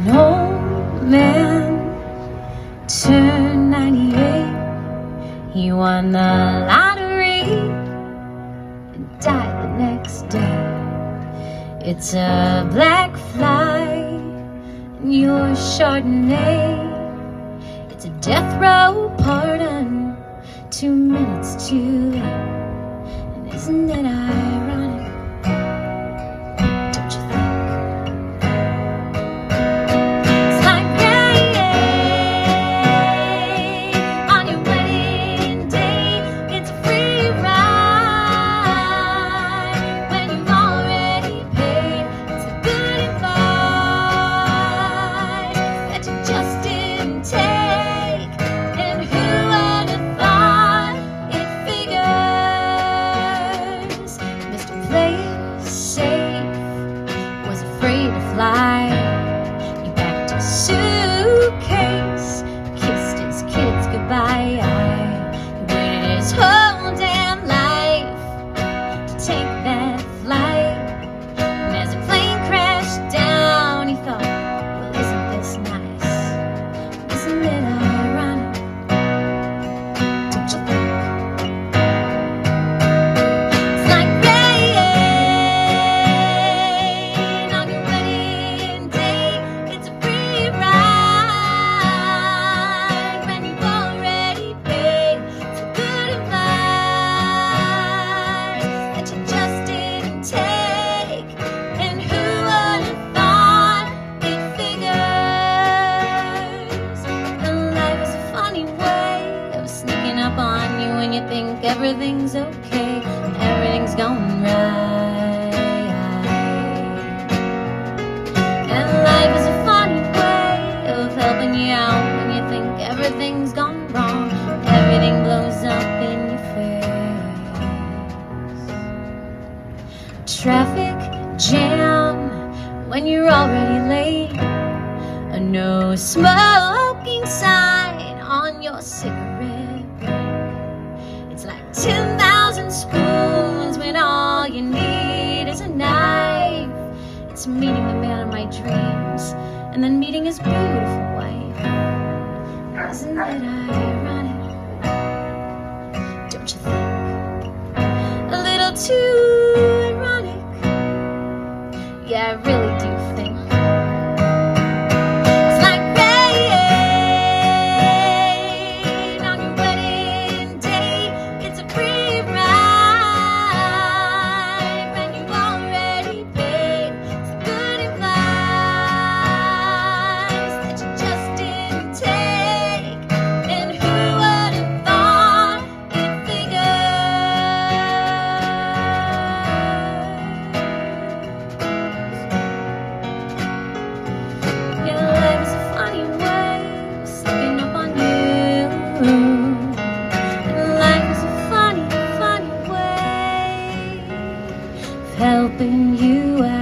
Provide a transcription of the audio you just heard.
An old man turned 98. He won the lottery and died the next day. It's a black fly in your Chardonnay. It's a death row pardon, packed think everything's okay, everything's going right. And life is a funny way of helping you out when you think everything's gone wrong, everything blows up in your face. Traffic jam when you're already late. A no smoking sign on your cigarette 10,000 spoons when all you need is a knife. It's meeting the man of my dreams and then meeting his beautiful wife. Isn't it ironic? Don't you think? A little too ironic. Yeah, really. helping you out.